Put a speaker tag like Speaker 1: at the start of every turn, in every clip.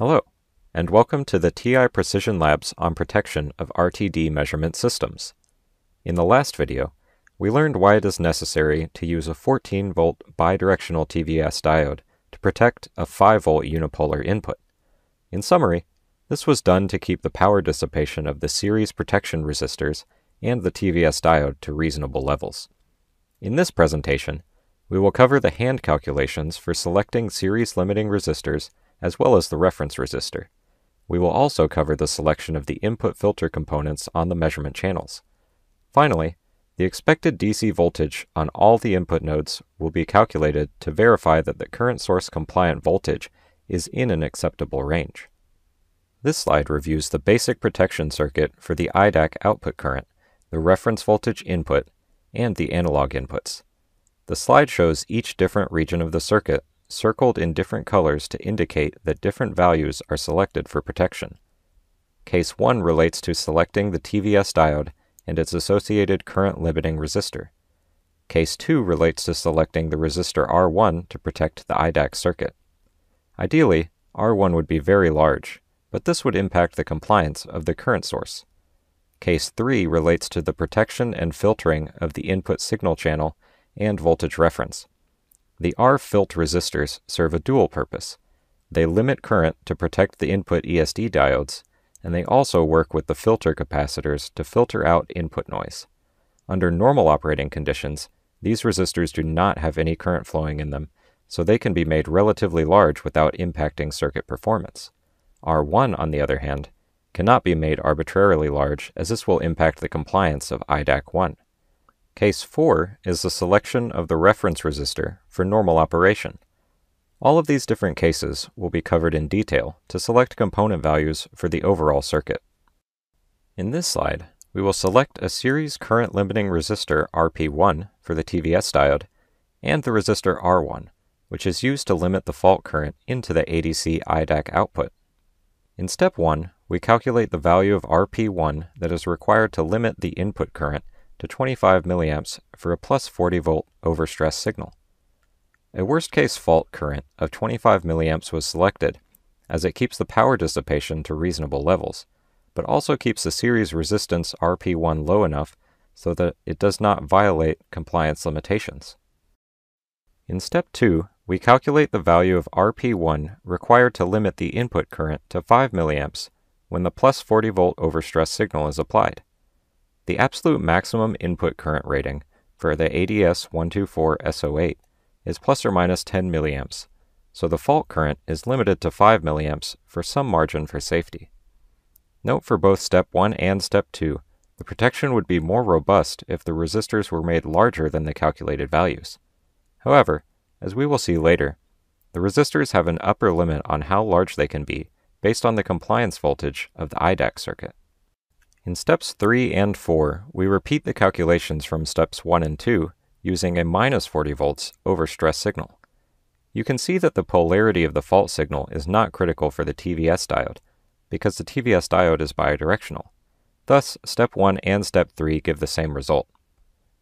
Speaker 1: Hello, and welcome to the TI Precision Labs on protection of RTD measurement systems. In the last video, we learned why it is necessary to use a 14 volt bidirectional TVS diode to protect a 5 volt unipolar input. In summary, this was done to keep the power dissipation of the series protection resistors and the TVS diode to reasonable levels. In this presentation, we will cover the hand calculations for selecting series limiting resistors as well as the reference resistor. We will also cover the selection of the input filter components on the measurement channels. Finally, the expected DC voltage on all the input nodes will be calculated to verify that the current source compliant voltage is in an acceptable range. This slide reviews the basic protection circuit for the IDAC output current, the reference voltage input, and the analog inputs. The slide shows each different region of the circuit circled in different colors to indicate that different values are selected for protection. Case 1 relates to selecting the TVS diode and its associated current limiting resistor. Case 2 relates to selecting the resistor R1 to protect the IDAC circuit. Ideally, R1 would be very large, but this would impact the compliance of the current source. Case 3 relates to the protection and filtering of the input signal channel and voltage reference. The R-filter resistors serve a dual purpose. They limit current to protect the input ESD diodes, and they also work with the filter capacitors to filter out input noise. Under normal operating conditions, these resistors do not have any current flowing in them, so they can be made relatively large without impacting circuit performance. R1, on the other hand, cannot be made arbitrarily large as this will impact the compliance of IDAC 1. Case 4 is the selection of the reference resistor for normal operation. All of these different cases will be covered in detail to select component values for the overall circuit. In this slide, we will select a series current limiting resistor RP1 for the TVS diode and the resistor R1, which is used to limit the fault current into the ADC IDAC output. In step 1, we calculate the value of RP1 that is required to limit the input current to 25 milliamps for a plus 40 volt overstress signal. A worst case fault current of 25 milliamps was selected as it keeps the power dissipation to reasonable levels, but also keeps the series resistance RP1 low enough so that it does not violate compliance limitations. In step 2, we calculate the value of RP1 required to limit the input current to 5 milliamps when the plus 40 volt overstress signal is applied. The absolute maximum input current rating for the ADS124S08 is plus or minus 10 milliamps, so the fault current is limited to 5 milliamps for some margin for safety. Note for both step 1 and step 2, the protection would be more robust if the resistors were made larger than the calculated values. However, as we will see later, the resistors have an upper limit on how large they can be based on the compliance voltage of the IDAC circuit. In steps 3 and 4, we repeat the calculations from steps 1 and 2 using a minus 40 volts overstress signal. You can see that the polarity of the fault signal is not critical for the TVS diode, because the TVS diode is bidirectional. Thus, step 1 and step 3 give the same result.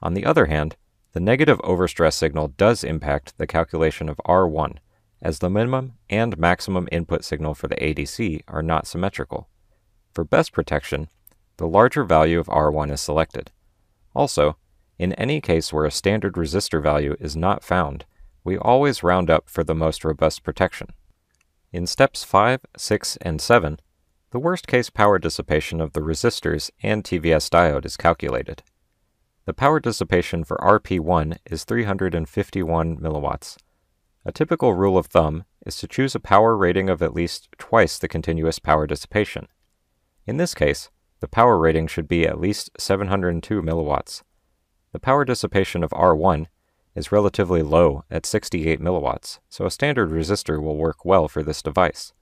Speaker 1: On the other hand, the negative overstress signal does impact the calculation of R1, as the minimum and maximum input signal for the ADC are not symmetrical. For best protection, the larger value of R1 is selected. Also, in any case where a standard resistor value is not found, we always round up for the most robust protection. In steps 5, 6, and 7, the worst case power dissipation of the resistors and TVS diode is calculated. The power dissipation for RP1 is 351 milliwatts. A typical rule of thumb is to choose a power rating of at least twice the continuous power dissipation. In this case, the power rating should be at least 702 milliwatts. The power dissipation of R1 is relatively low at 68 milliwatts, so a standard resistor will work well for this device.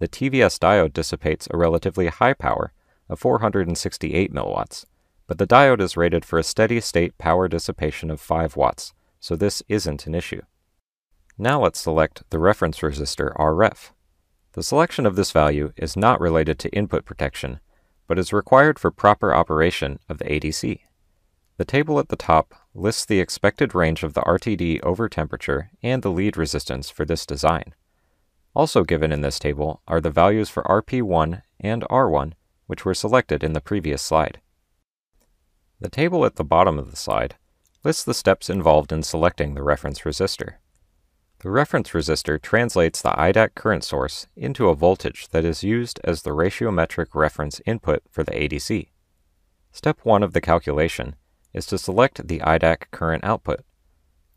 Speaker 1: The TVS diode dissipates a relatively high power of 468 milliwatts, but the diode is rated for a steady state power dissipation of 5 watts, so this isn't an issue. Now let's select the reference resistor RREF. The selection of this value is not related to input protection, but is required for proper operation of the ADC. The table at the top lists the expected range of the RTD over temperature and the lead resistance for this design. Also given in this table are the values for RP1 and R1, which were selected in the previous slide. The table at the bottom of the slide lists the steps involved in selecting the reference resistor. The reference resistor translates the IDAC current source into a voltage that is used as the ratiometric reference input for the ADC. Step 1 of the calculation is to select the IDAC current output.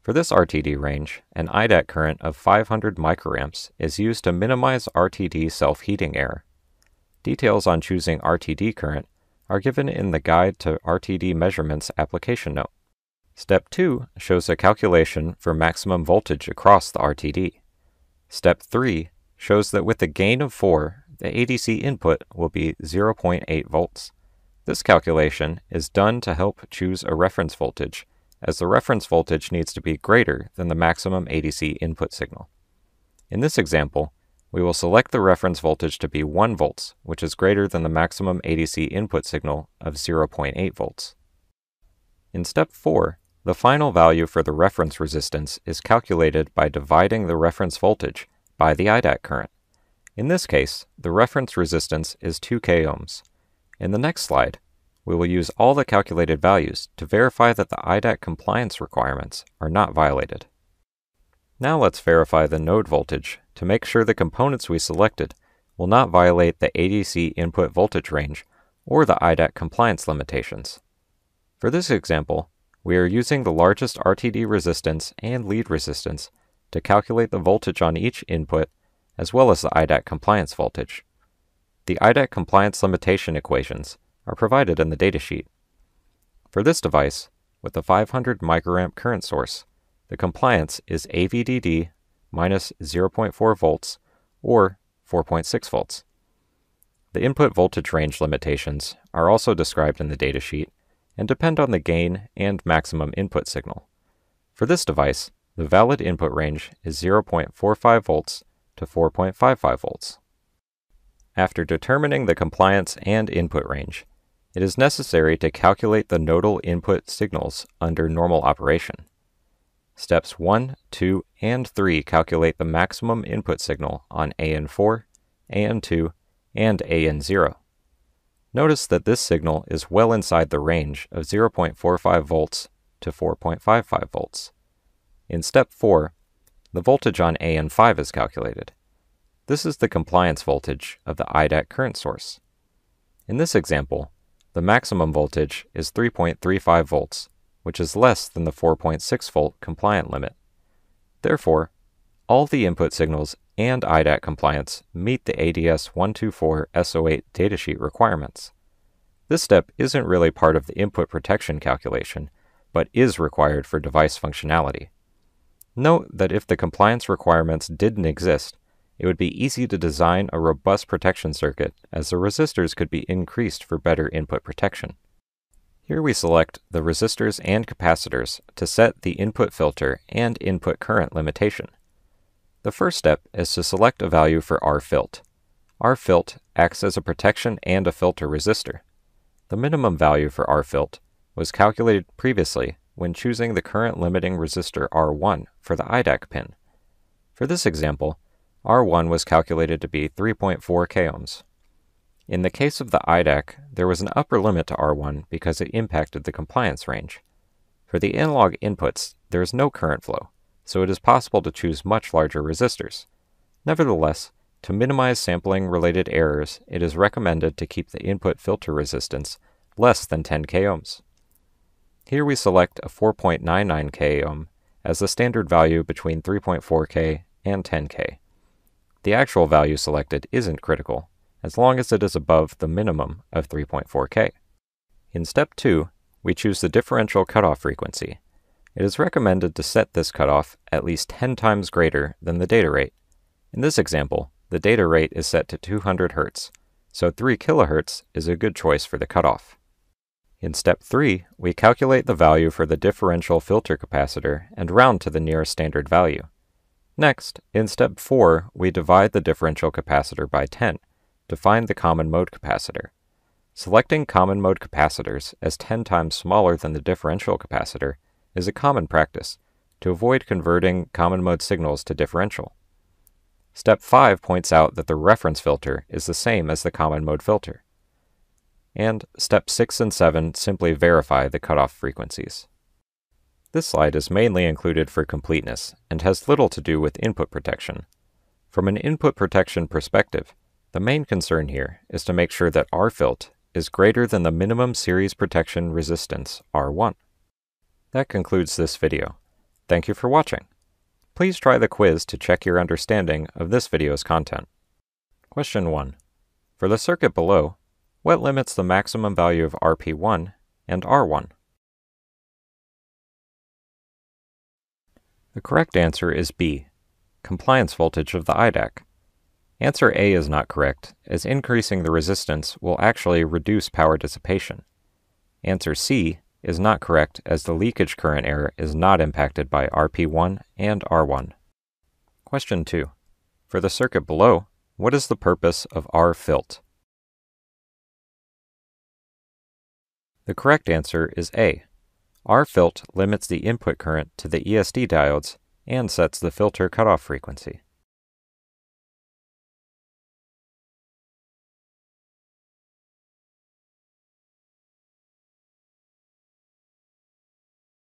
Speaker 1: For this RTD range, an IDAC current of 500 microamps is used to minimize RTD self-heating error. Details on choosing RTD current are given in the Guide to RTD Measurements application note. Step 2 shows a calculation for maximum voltage across the RTD. Step 3 shows that with a gain of 4, the ADC input will be 0.8 volts. This calculation is done to help choose a reference voltage, as the reference voltage needs to be greater than the maximum ADC input signal. In this example, we will select the reference voltage to be 1 volts, which is greater than the maximum ADC input signal of 0.8 volts. In step 4, the final value for the reference resistance is calculated by dividing the reference voltage by the IDAC current. In this case, the reference resistance is 2 k ohms. In the next slide, we will use all the calculated values to verify that the IDAC compliance requirements are not violated. Now let's verify the node voltage to make sure the components we selected will not violate the ADC input voltage range or the IDAC compliance limitations. For this example, we are using the largest RTD resistance and lead resistance to calculate the voltage on each input as well as the IDAC compliance voltage. The IDAC compliance limitation equations are provided in the datasheet. For this device, with a 500 microamp current source, the compliance is AVDD minus 0.4 volts or 4.6 volts. The input voltage range limitations are also described in the datasheet and depend on the gain and maximum input signal. For this device, the valid input range is 0.45 volts to 4.55 volts. After determining the compliance and input range, it is necessary to calculate the nodal input signals under normal operation. Steps 1, 2, and 3 calculate the maximum input signal on AN4, AN2, and AN0. Notice that this signal is well inside the range of 0.45 volts to 4.55 volts. In step 4, the voltage on AN5 is calculated. This is the compliance voltage of the IDAC current source. In this example, the maximum voltage is 3.35 volts, which is less than the 4.6 volt compliant limit. Therefore, all the input signals and IDAC compliance meet the ADS 124 S08 datasheet requirements. This step isn't really part of the input protection calculation, but is required for device functionality. Note that if the compliance requirements didn't exist, it would be easy to design a robust protection circuit as the resistors could be increased for better input protection. Here we select the resistors and capacitors to set the input filter and input current limitation. The first step is to select a value for RFilt. RFilt acts as a protection and a filter resistor. The minimum value for RFilt was calculated previously when choosing the current limiting resistor R1 for the IDAC pin. For this example, R1 was calculated to be 3.4 k ohms. In the case of the IDAC, there was an upper limit to R1 because it impacted the compliance range. For the analog inputs, there is no current flow, so it is possible to choose much larger resistors. Nevertheless, to minimize sampling related errors, it is recommended to keep the input filter resistance less than 10 k ohms. Here we select a 4.99 k ohm as the standard value between 3.4k and 10k. The actual value selected isn't critical, as long as it is above the minimum of 3.4k. In step 2, we choose the differential cutoff frequency, it is recommended to set this cutoff at least 10 times greater than the data rate. In this example, the data rate is set to 200 Hz, so 3 kHz is a good choice for the cutoff. In step 3, we calculate the value for the differential filter capacitor and round to the nearest standard value. Next, in step 4, we divide the differential capacitor by 10 to find the common mode capacitor. Selecting common mode capacitors as 10 times smaller than the differential capacitor is a common practice to avoid converting common mode signals to differential. Step 5 points out that the reference filter is the same as the common mode filter. And step 6 and 7 simply verify the cutoff frequencies. This slide is mainly included for completeness and has little to do with input protection. From an input protection perspective, the main concern here is to make sure that RFilt is greater than the minimum series protection resistance R1. That concludes this video. Thank you for watching. Please try the quiz to check your understanding of this video's content. Question 1. For the circuit below, what limits the maximum value of RP1 and R1? The correct answer is B, compliance voltage of the IDAC. Answer A is not correct, as increasing the resistance will actually reduce power dissipation. Answer C is not correct as the leakage current error is not impacted by RP1 and R1. Question 2. For the circuit below, what is the purpose of RFilt? The correct answer is A. RFilt limits the input current to the ESD diodes and sets the filter cutoff frequency.